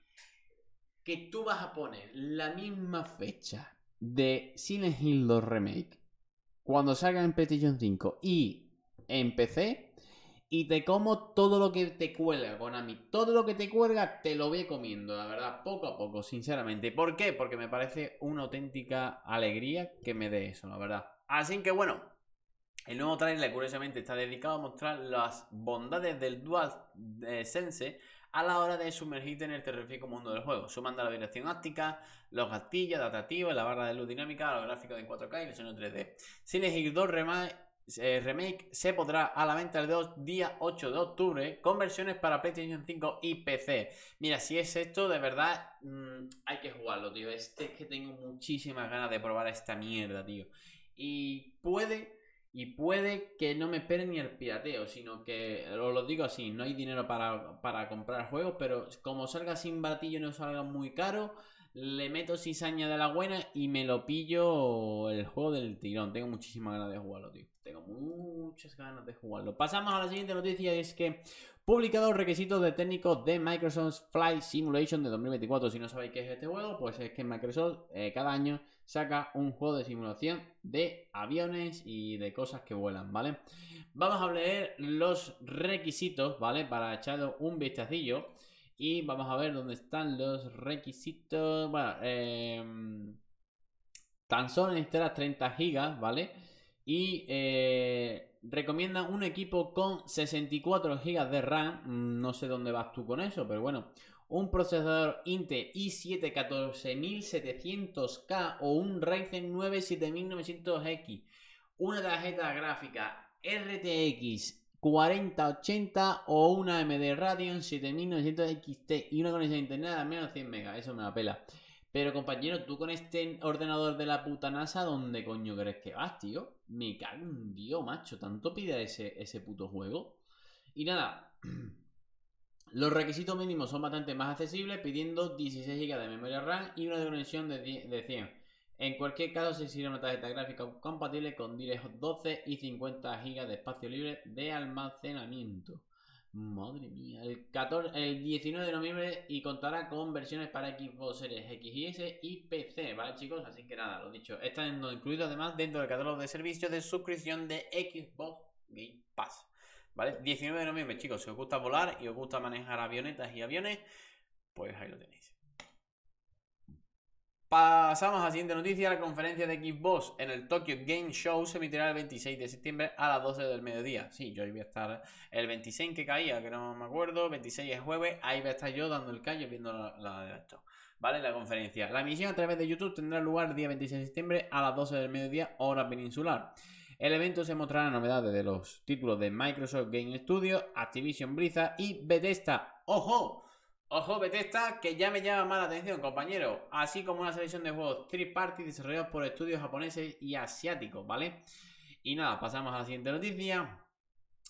S1: que tú vas a poner la misma fecha de Silent Hill 2 Remake cuando salga en PlayStation 5 y en PC y te como todo lo que te cuelga, Konami. Todo lo que te cuelga te lo voy comiendo, la verdad, poco a poco, sinceramente. ¿Por qué? Porque me parece una auténtica alegría que me dé eso, la verdad. Así que bueno, el nuevo trailer, curiosamente, está dedicado a mostrar las bondades del Dual eh, Sense a la hora de sumergirte en el terrorífico mundo del juego, sumando la vibración óptica, los gatillos adaptativos, la barra de luz dinámica, los gráficos de 4K y el sonido 3D. Silent Hill 2 eh, Remake, se podrá a la venta el 2, día 8 de octubre con versiones para PlayStation 5 y PC. Mira, si es esto, de verdad mm, hay que jugarlo, tío. Este es que tengo muchísimas ganas de probar esta mierda, tío. Y puede y puede que no me espere ni el pirateo, sino que, os lo digo así, no hay dinero para, comprar juegos, pero como salga sin batillo y no salga muy caro, le meto cizaña de la buena y me lo pillo el juego del tirón. Tengo muchísimas ganas de jugarlo, tío. Tengo muchas ganas de jugarlo. Pasamos a la siguiente noticia, es que publicado requisitos de técnicos de Microsoft Flight Simulation de 2024. Si no sabéis qué es este juego, pues es que Microsoft eh, cada año saca un juego de simulación de aviones y de cosas que vuelan, ¿vale? Vamos a leer los requisitos, ¿vale? Para echarle un vistacillo. Y vamos a ver dónde están los requisitos. Bueno, eh, tan solo necesitarás 30 gigas, ¿vale? Y eh, recomienda un equipo con 64 GB de RAM. Mm, no sé dónde vas tú con eso, pero bueno. Un procesador Intel i7 14700K o un Ryzen 9 7900X. Una tarjeta gráfica RTX 4080 o una AMD Radeon 7900 XT y una conexión a internet a menos 100 megas. Eso me la pela. Pero compañero, tú con este ordenador de la puta NASA, ¿dónde coño crees que vas, tío? Me cago en Dios, macho. ¿Tanto pide ese, ese puto juego? Y nada. Los requisitos mínimos son bastante más accesibles, pidiendo 16 GB de memoria RAM y una conexión de, de 100. En cualquier caso, se exige una tarjeta gráfica compatible con DirectX 12 y 50 GB de espacio libre de almacenamiento. Madre mía, el, 14, el 19 de noviembre y contará con versiones para Xbox Series X y S y PC, ¿vale chicos? Así que nada, lo dicho, está incluido además dentro del catálogo de servicios de suscripción de Xbox Game Pass, ¿vale? 19 de noviembre, chicos, si os gusta volar y os gusta manejar avionetas y aviones, pues ahí lo tenéis. Pasamos a la siguiente noticia. La conferencia de Xbox en el Tokyo Game Show se emitirá el 26 de septiembre a las 12 del mediodía. Sí, yo ahí voy a estar el 26 que caía, que no me acuerdo. 26 es jueves. Ahí voy a estar yo dando el callo viendo la, de esto. ¿Vale? La conferencia. La emisión a través de YouTube tendrá lugar el día 26 de septiembre a las 12 del mediodía, hora peninsular. El evento se mostrará novedades de los títulos de Microsoft Game Studio, Activision Blizzard y Bethesda. ¡Ojo! Ojo, Bethesda, que ya me llama más la atención, compañero. Así como una selección de juegos third party desarrollados por estudios japoneses y asiáticos, ¿vale? Y nada, pasamos a la siguiente noticia.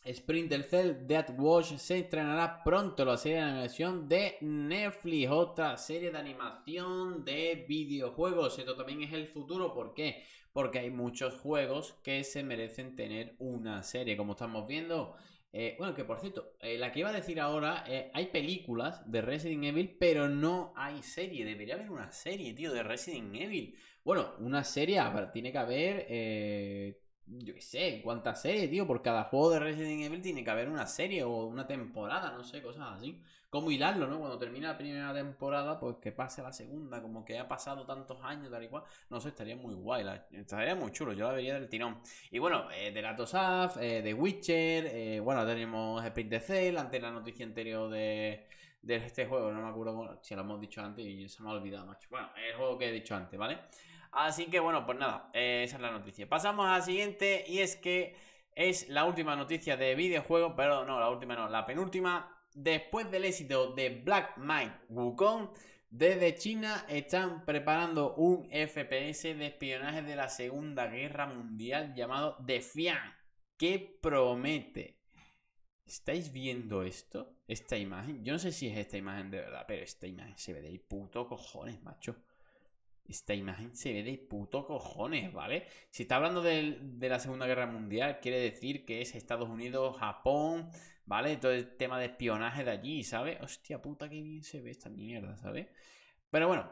S1: Sprinter Cell Death Watch se estrenará pronto la serie de animación de Netflix, otra serie de animación de videojuegos. Esto también es el futuro, ¿por qué? Porque hay muchos juegos que se merecen tener una serie, como estamos viendo. Eh, bueno, que por cierto, eh, la que iba a decir ahora, eh, hay películas de Resident Evil, pero no hay serie. Debería haber una serie, tío, de Resident Evil. Bueno, una serie, tiene que haber, yo qué sé, cuántas series, tío. Por cada juego de Resident Evil tiene que haber una serie o una temporada, no sé, cosas así cómo hilarlo, ¿no? Cuando termina la primera temporada, pues que pase la segunda, como que ha pasado tantos años, tal y cual. No sé, estaría muy guay, estaría muy chulo, yo la vería del tirón. Y bueno, eh, de Latos Af, eh, de Witcher, eh, bueno, tenemos Sprint de Cell, ante la noticia anterior de, de este juego, no me acuerdo si lo hemos dicho antes y se me ha olvidado, macho. Bueno, el juego que he dicho antes, ¿vale? Así que bueno, pues nada, esa es la noticia. Pasamos a la siguiente y es que es la última noticia de videojuego, pero no, la última no, la penúltima después del éxito de Black Mike Wukong, desde China están preparando un FPS de espionaje de la Segunda Guerra Mundial llamado Defiant, que promete. ¿Estáis viendo esto? Esta imagen. Yo no sé si es esta imagen de verdad, pero esta imagen se ve de puto cojones, macho. Esta imagen se ve de puto cojones, ¿vale? Si está hablando de, de la Segunda Guerra Mundial, quiere decir que es Estados Unidos, Japón, ¿Vale? Todo el tema de espionaje de allí, ¿sabes? Hostia puta, qué bien se ve esta mierda, ¿sabes? Pero bueno,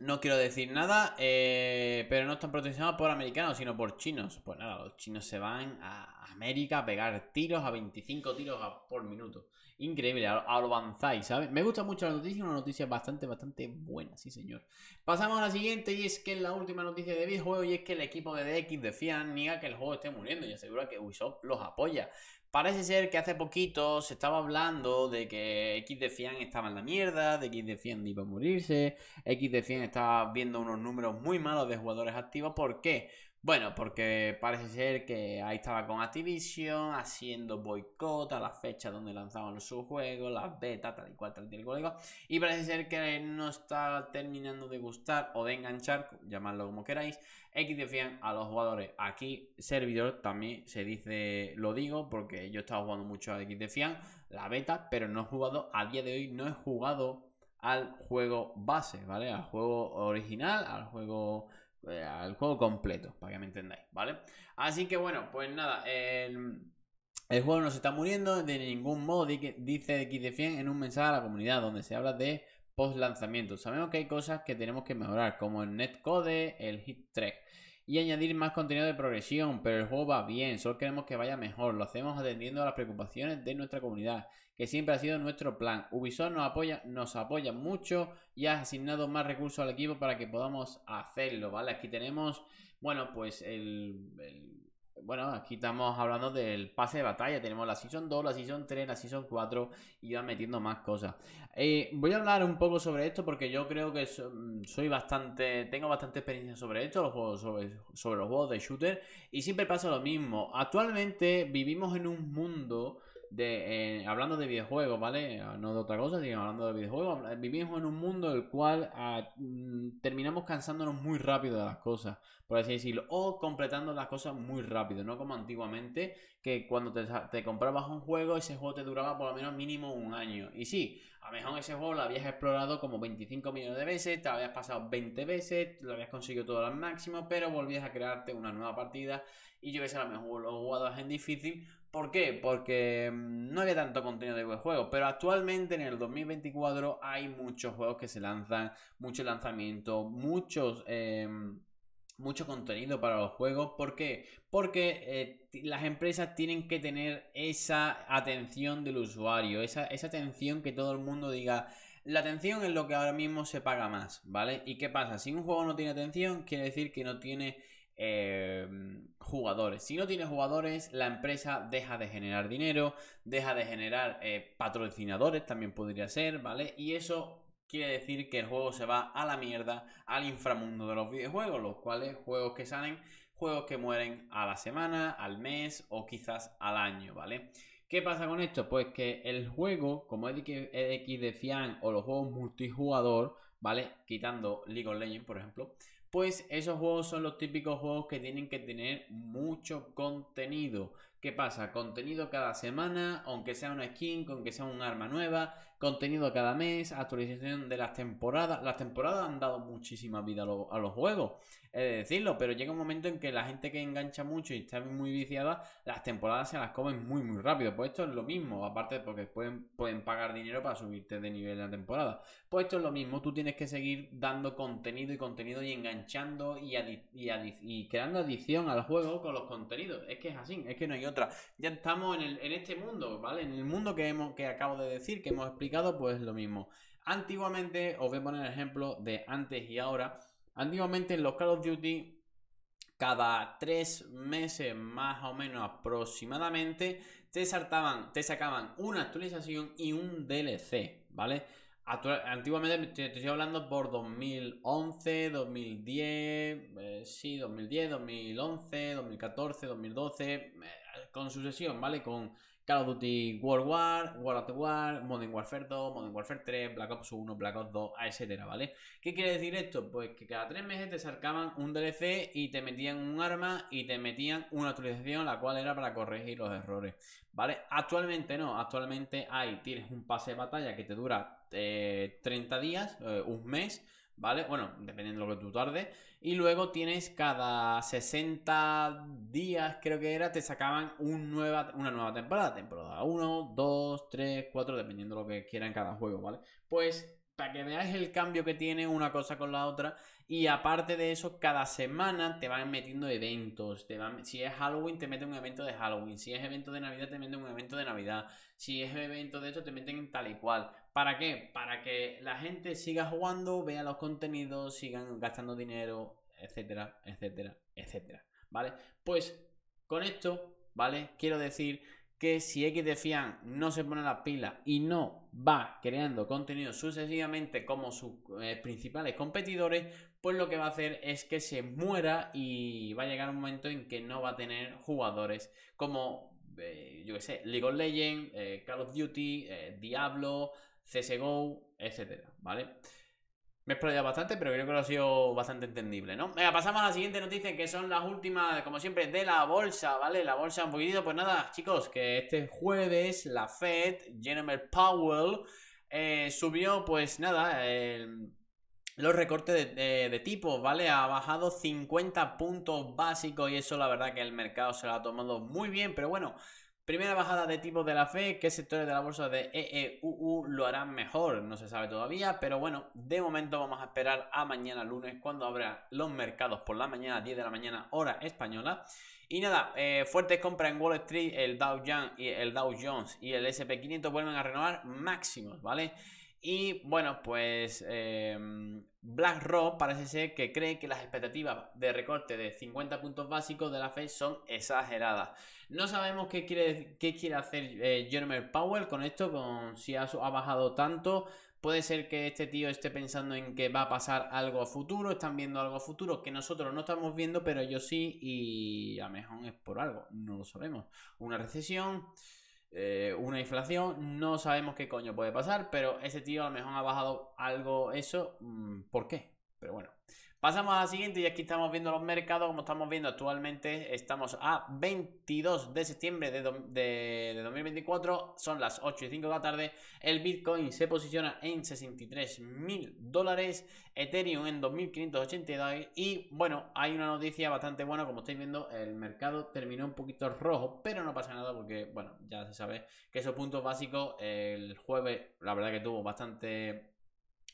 S1: no quiero decir nada, eh, pero no están proteccionados por americanos, sino por chinos. Pues nada, los chinos se van a América a pegar tiros a 25 tiros por minuto. Increíble, a, lo avanzáis, ¿sabes? Me gusta mucho la noticia, una noticia bastante, bastante buena, sí señor. Pasamos a la siguiente y es que es la última noticia de videojuego y es que el equipo de DX de FIAN niega que el juego esté muriendo y asegura que Ubisoft los apoya. Parece ser que hace poquito se estaba hablando de que X de Fian estaba en la mierda, de que X de Fian iba a morirse, X de Fian estaba viendo unos números muy malos de jugadores activos. ¿Por qué? Bueno, porque parece ser que ahí estaba con Activision haciendo boicot a la fecha donde lanzaban sus juegos, las betas, tal y cual, tal y cual. Y parece ser que no está terminando de gustar o de enganchar, llamadlo como queráis, X a los jugadores. Aquí, servidor también se dice, lo digo, porque yo estaba jugando mucho a X la beta, pero no he jugado, a día de hoy no he jugado al juego base, ¿vale? Al juego original, al juego al juego completo, para que me entendáis, ¿vale? Así que bueno, pues nada, el, juego no se está muriendo de ningún modo, dice XDFIAN en un mensaje a la comunidad donde se habla de post lanzamiento. Sabemos que hay cosas que tenemos que mejorar, como el netcode, el hit y añadir más contenido de progresión, pero el juego va bien, solo queremos que vaya mejor, lo hacemos atendiendo a las preocupaciones de nuestra comunidad, que siempre ha sido nuestro plan. Ubisoft nos apoya, nos apoya mucho y ha asignado más recursos al equipo para que podamos hacerlo, ¿vale? Aquí tenemos, bueno, pues el, bueno, aquí estamos hablando del pase de batalla. Tenemos la Season 2, la Season 3, la Season 4 y van metiendo más cosas. Eh, voy a hablar un poco sobre esto porque yo creo que soy bastante. Tengo bastante experiencia sobre esto, los juegos, sobre, sobre los juegos de shooter. Y siempre pasa lo mismo. Actualmente vivimos en un mundo de, eh, hablando de videojuegos, ¿vale? Ah, no de otra cosa, sino hablando de videojuegos, vivimos en un mundo en el cual ah, mm, terminamos cansándonos muy rápido de las cosas, por así decirlo, o completando las cosas muy rápido, no como antiguamente, que cuando te, comprabas un juego, ese juego te duraba por lo menos mínimo un año. Y sí, a lo mejor ese juego lo habías explorado como 25 millones de veces, te habías pasado 20 veces, lo habías conseguido todo al máximo, pero volvías a crearte una nueva partida y yo que a lo mejor lo jugado en difícil ¿Por qué? Porque mm, no había tanto contenido de juegos, pero actualmente en el 2024 hay muchos juegos que se lanzan, mucho lanzamiento, muchos... Em, mucho contenido para los juegos. ¿Por qué? Porque eh, las empresas tienen que tener esa atención del usuario, esa, esa atención que todo el mundo diga, la atención es lo que ahora mismo se paga más, ¿vale? ¿Y qué pasa? Si un juego no tiene atención, quiere decir que no tiene Em, jugadores. Si no tiene jugadores, la empresa deja de generar dinero, deja de generar eh, patrocinadores, también podría ser, ¿vale? Y eso quiere decir que el juego se va a la mierda, al inframundo de los videojuegos, los cuales juegos que salen, juegos que mueren a la semana, al mes o quizás al año, ¿vale? ¿Qué pasa con esto? Pues que el juego, como EDX de Fian o los juegos multijugador, ¿vale? Quitando League of Legends, por ejemplo, pues esos juegos son los típicos juegos que tienen que tener mucho contenido. ¿Qué pasa? Contenido cada semana, aunque sea una skin, aunque sea un arma nueva, contenido cada mes, actualización de las temporadas. Las temporadas han dado muchísima vida a, los juegos, es de decirlo, pero llega un momento en que la gente que engancha mucho y está muy viciada, las temporadas se las comen muy muy rápido. Pues esto es lo mismo, aparte porque pueden, pueden pagar dinero para subirte de nivel en la temporada. Pues esto es lo mismo, tú tienes que seguir dando contenido y contenido y enganchando y, creando adición al juego con los contenidos. Es que es así, es que no hay otra. Ya estamos en, el, en este mundo, ¿vale? En el mundo que, hemos, que acabo de decir, que hemos explicado pues lo mismo. Antiguamente, os voy a poner ejemplo de antes y ahora. Antiguamente en los Call of Duty, cada tres meses más o menos aproximadamente, te saltaban, te sacaban una actualización y un DLC, ¿vale? antiguamente te, estoy hablando por 2011, 2010, eh, sí, 2010, 2011, 2014, 2012, con sucesión, ¿vale? Con Call of Duty World War, World of War, Modern Warfare 2, Modern Warfare 3, Black Ops 1, Black Ops 2, etcétera, ¿vale? ¿Qué quiere decir esto? Pues que cada tres meses te sacaban un DLC y te metían un arma y te metían una actualización, la cual era para corregir los errores, ¿vale? Actualmente no, actualmente hay, tienes un pase de batalla que te dura 30 eh, días, eh, un mes, ¿vale? Bueno, dependiendo de lo que tú tardes. Y luego tienes cada 60 días, creo que era, te sacaban un nueva, una nueva temporada. Temporada 1, 2, 3, 4, dependiendo de lo que quieran cada juego, ¿vale? Pues para que veáis el cambio que tiene una cosa con la otra. Y aparte de eso, cada semana te van metiendo eventos. Te van, si es Halloween, te meten un evento de Halloween. Si es evento de Navidad, te meten un evento de Navidad. Si es evento de esto, te meten tal y cual. ¿Para qué? Para que la gente siga jugando, vea los contenidos, sigan gastando dinero, etcétera, etcétera, etcétera. ¿Vale? Pues con esto, ¿vale? Quiero decir que si X de Fian no se pone la pila y no va creando contenido sucesivamente como sus eh, principales competidores, pues lo que va a hacer es que se muera y va a llegar un momento en que no va a tener jugadores como, eh, yo qué sé, League of Legends, eh, Call of Duty, Diablo, CSGO, etcétera, ¿vale? Me he explayado bastante, pero creo que lo ha sido bastante entendible, ¿no? Venga, pasamos a la siguiente noticia, que son las últimas, como siempre, de la bolsa, ¿vale? La bolsa un poquitito, pues nada, chicos, que este jueves la Fed, Jeremy Powell, eh, subió, pues nada, los recortes de, de, tipos, ¿vale? Ha bajado 50 puntos básicos y eso la verdad que el mercado se lo ha tomado muy bien, pero bueno, Primera bajada de tipos de la fe, ¿qué sectores de la bolsa de EEUU lo harán mejor? No se sabe todavía, pero bueno, de momento vamos a esperar a mañana lunes cuando abran los mercados por la mañana, 10 de la mañana, hora española. Y nada, eh, fuertes compras en Wall Street, el Dow el Dow Jones y el SP500 vuelven a renovar máximos, ¿vale? Y bueno, pues em, BlackRock parece ser que cree que las expectativas de recorte de 50 puntos básicos de la Fed son exageradas. No sabemos qué quiere, qué quiere hacer eh, Powell con esto, con si ha, bajado tanto. Puede ser que este tío esté pensando en que va a pasar algo a futuro, están viendo algo a futuro que nosotros no estamos viendo, pero ellos sí, y a mejor es por algo, no lo sabemos. Una recesión, eh, una inflación, no sabemos qué coño puede pasar, pero ese tío a lo mejor ha bajado algo eso, mm, ¿por qué? Pero bueno, Pasamos a la siguiente y aquí estamos viendo los mercados, como estamos viendo actualmente, estamos a 22 de septiembre de, 2024, son las 8 y 5 de la tarde, el Bitcoin se posiciona en 63 mil dólares, Ethereum en 2.582 y bueno, hay una noticia bastante buena, como estáis viendo, el mercado terminó un poquito rojo, pero no pasa nada porque, bueno, ya se sabe que esos puntos básicos el jueves, la verdad que tuvo bastante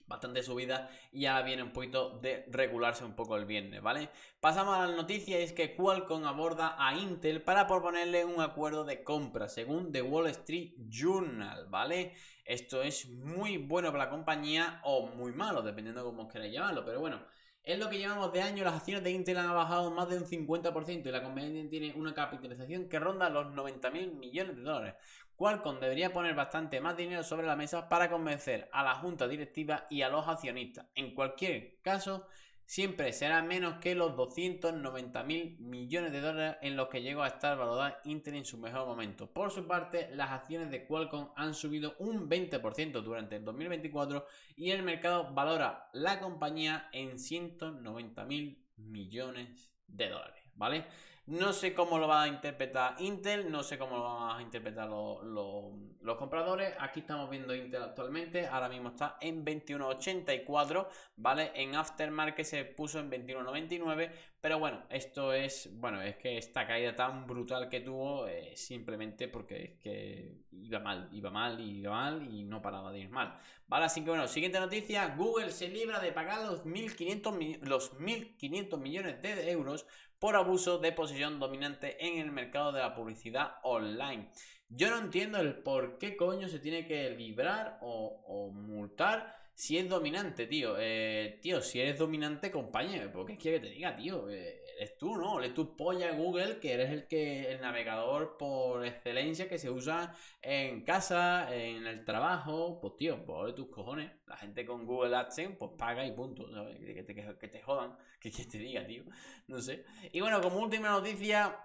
S1: bastante subida y ahora viene un poquito de regularse un poco el viernes, ¿vale? Pasamos a la noticia, es que Qualcomm aborda a Intel para proponerle un acuerdo de compra, según The Wall Street Journal, ¿vale? Esto es muy bueno para la compañía o muy malo, dependiendo de cómo queráis llamarlo, pero bueno. Es lo que llevamos de año, las acciones de Intel han bajado más de un 50% y la compañía tiene una capitalización que ronda los 90 mil millones de dólares. Qualcomm debería poner bastante más dinero sobre la mesa para convencer a la junta directiva y a los accionistas. En cualquier caso, siempre será menos que los 290 mil millones de dólares en los que llegó a estar valorada Intel en su mejor momento. Por su parte, las acciones de Qualcomm han subido un 20% durante el 2024 y el mercado valora la compañía en 190 mil millones de dólares. ¿Vale? No sé cómo lo va a interpretar Intel, no sé cómo lo van a interpretar los, compradores. Aquí estamos viendo Intel actualmente, ahora mismo está en 21.84, ¿vale? En Aftermarket se puso en 21.99, pero bueno, esto es, bueno, es que esta caída tan brutal que tuvo eh, simplemente porque es que iba mal, iba mal, iba mal y no paraba de ir mal. Vale, así que bueno, siguiente noticia, Google se libra de pagar los 1.500 los 1.500 millones de euros por abuso de posición dominante en el mercado de la publicidad online. Yo no entiendo el por qué coño se tiene que librar o, multar si es dominante, tío. Eh, tío, si eres dominante, compañero, ¿por qué quiere que te diga, tío? Eh, eres tú, ¿no? Le tu polla Google, que eres el que el navegador por excelencia que se usa en casa, en el trabajo. Pues, tío, por tus cojones. La gente con Google AdSense, pues paga y punto, ¿sabes? Que te, que te jodan, que, que te diga, tío. No sé. Y bueno, como última noticia.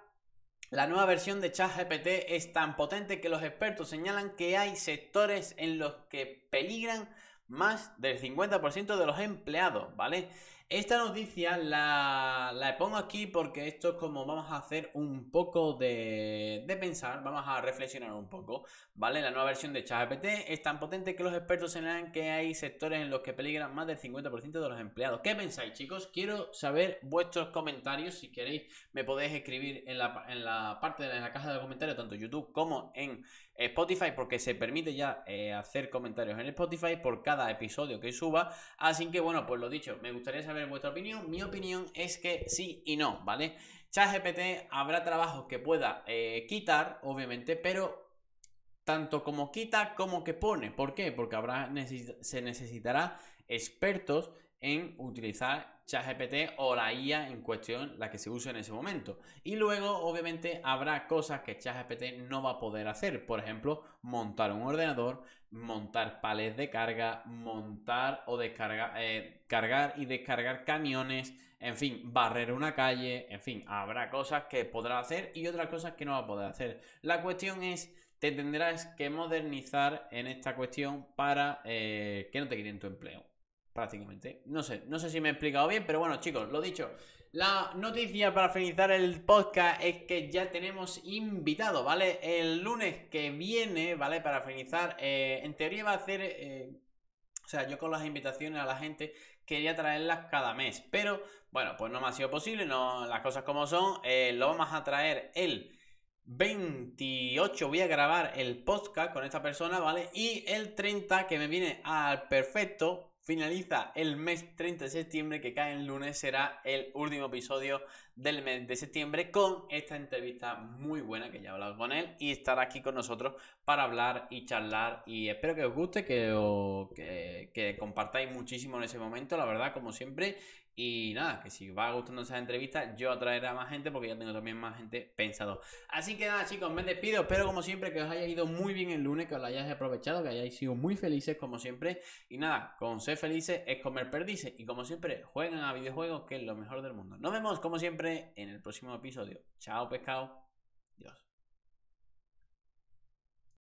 S1: La nueva versión de ChatGPT es tan potente que los expertos señalan que hay sectores en los que peligran más del 50% de los empleados, ¿vale? Esta noticia la, la, pongo aquí porque esto es como vamos a hacer un poco de, pensar, vamos a reflexionar un poco, ¿vale? La nueva versión de ChatGPT es tan potente que los expertos señalan que hay sectores en los que peligran más del 50% de los empleados. ¿Qué pensáis, chicos? Quiero saber vuestros comentarios, si queréis me podéis escribir en la, en la parte de la caja de comentarios, tanto YouTube como en Spotify, porque se permite ya eh, hacer comentarios en Spotify por cada episodio que suba. Así que bueno, pues lo dicho, me gustaría saber vuestra opinión. Mi opinión es que sí y no, ¿vale? ChatGPT habrá trabajos que pueda eh, quitar, obviamente, pero tanto como quita como que pone. ¿Por qué? Porque habrá se necesitará expertos en utilizar ChatGPT o la IA en cuestión, la que se use en ese momento. Y luego, obviamente, habrá cosas que ChatGPT no va a poder hacer. Por ejemplo, montar un ordenador, montar palets de carga, montar o descargar, eh, cargar y descargar camiones, en fin, barrer una calle, en fin, habrá cosas que podrá hacer y otras cosas que no va a poder hacer. La cuestión es, te tendrás que modernizar en esta cuestión para eh, que no te quiten tu empleo prácticamente. No sé, no sé si me he explicado bien, pero bueno, chicos, lo dicho. La noticia para finalizar el podcast es que ya tenemos invitado, ¿vale? El lunes que viene, ¿vale? Para finalizar, eh, en teoría va a hacer... Eh, o sea, yo con las invitaciones a la gente quería traerlas cada mes, pero bueno, pues no me ha sido posible, no, las cosas como son. Eh, lo vamos a traer el 28 voy a grabar el podcast con esta persona, ¿vale? Y el 30 que me viene al perfecto finaliza el mes 30 de septiembre, que cae el lunes, será el último episodio del mes de septiembre con esta entrevista muy buena que ya he hablado con él y estará aquí con nosotros para hablar y charlar y espero que os guste, que, que, compartáis muchísimo en ese momento, la verdad, como siempre. Y nada, que si va gustando esa entrevista, yo atraeré a más gente porque ya tengo también más gente pensado. Así que nada, chicos, me despido. Espero como siempre que os haya ido muy bien el lunes, que os lo hayáis aprovechado, que hayáis sido muy felices como siempre. Y nada, con ser felices es comer perdices. Y como siempre, jueguen a videojuegos, que es lo mejor del mundo. Nos vemos como siempre en el próximo episodio. Chao, pescado. Dios.